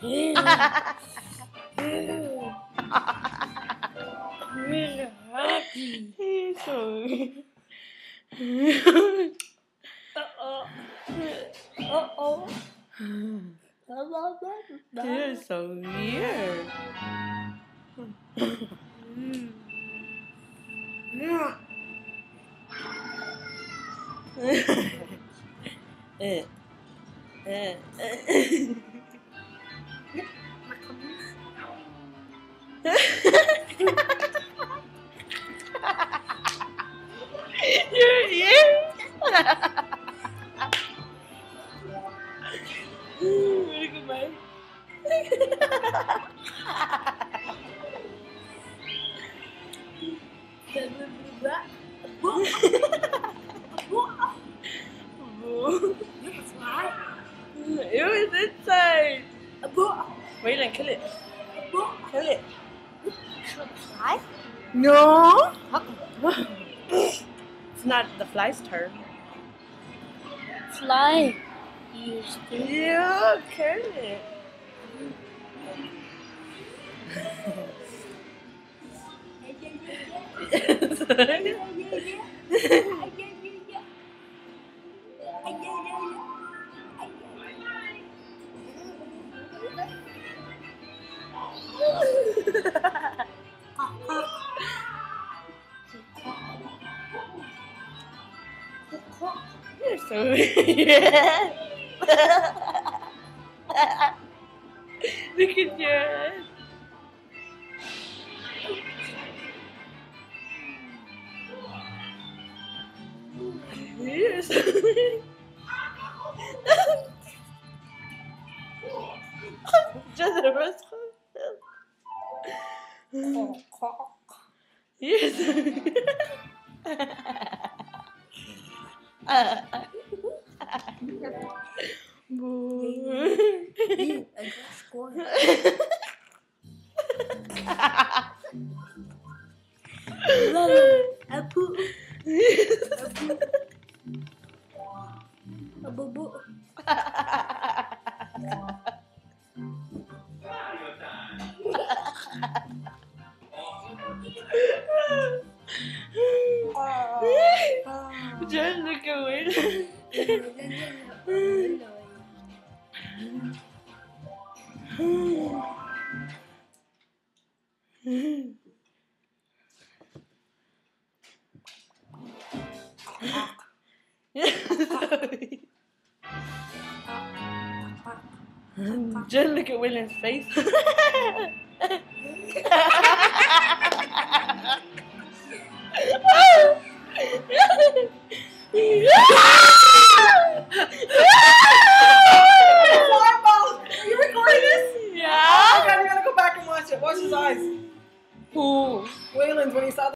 He's so. Uh-oh. Uh-oh. Blah, blah, blah, blah. You're so weird. Mm. Yeah. Eh. You're. Blah. Boo. You can fly. It was inside. Blah, Waylon, kill it. Kill it. Fly? No. It's not the fly's turn. Fly. You Yeah, kill You're so. Look at your head. Weird. Just a rest. You're so uh, weird. Boo. You, I got scored. A poo. A poo. A boo boo. Just look away. Just look at William's face. eyes. Who? Waylon's when he saw